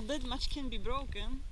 that much can be broken.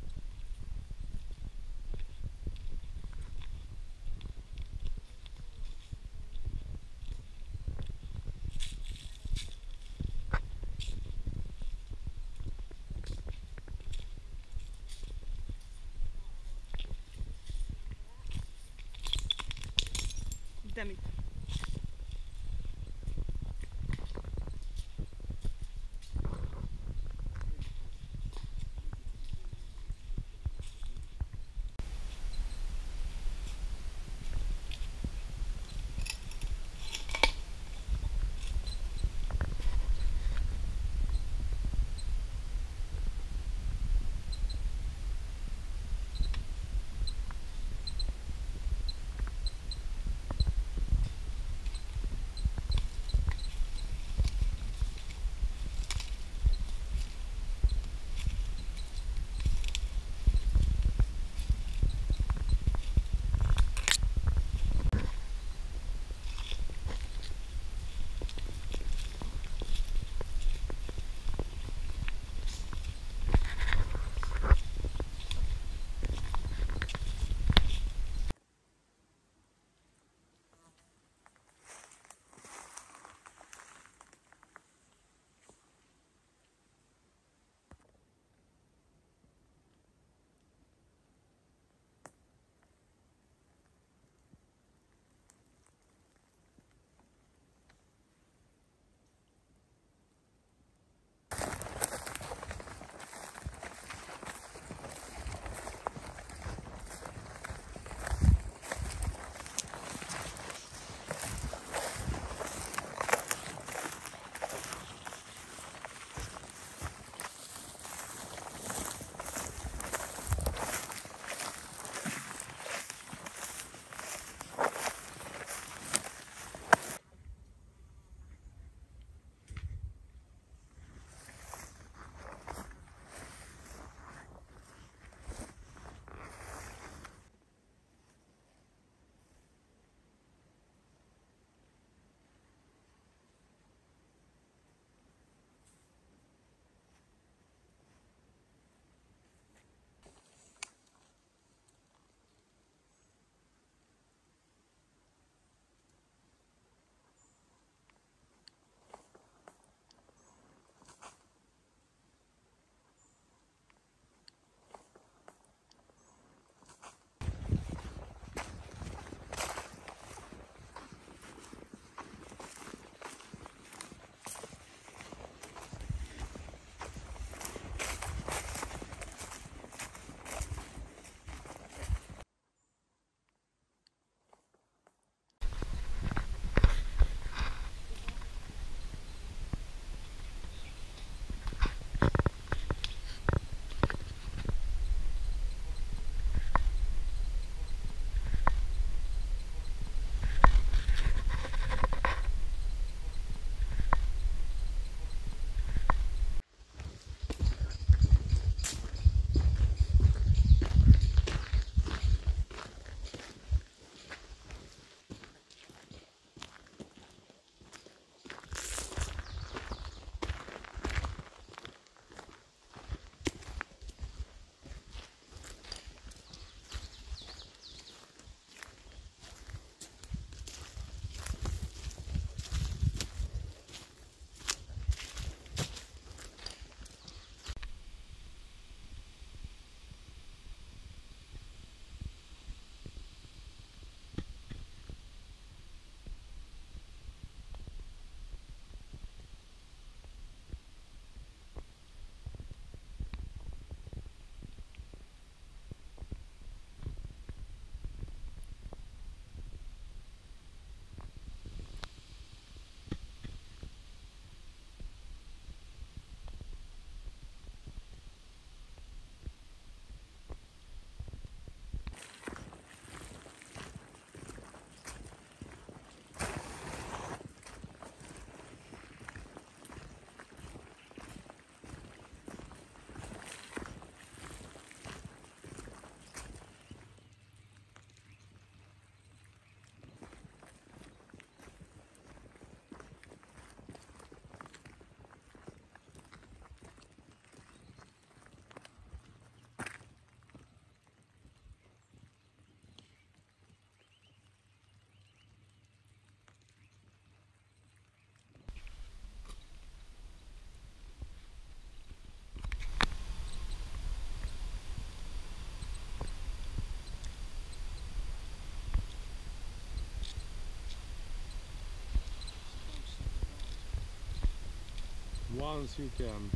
Once you can.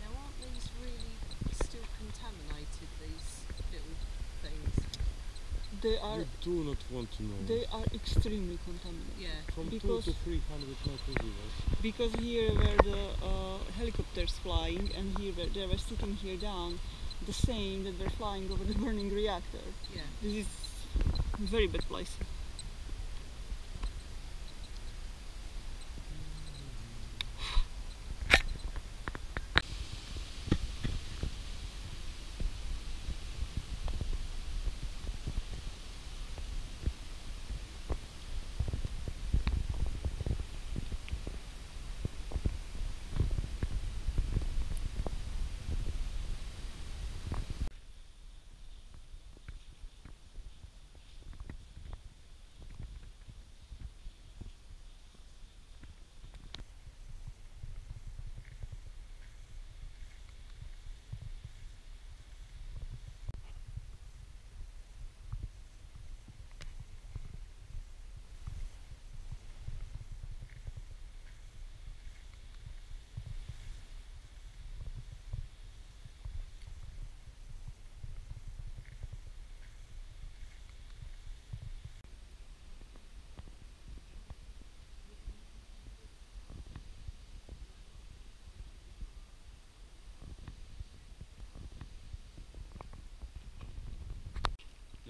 Now aren't these really still contaminated, these little things? They are You do not want to know. they are extremely contaminated. Yeah. From because- 2 to 300 meters even. Because here were the uh, helicopters flying, and here were, they were sitting here down, the same that were flying over the burning reactor. Yeah. This is a very bad place.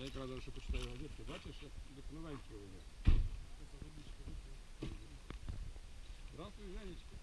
Я якраз ще почитаю газетки. Бачиш, як документки вони. Здравствуй, Женечка.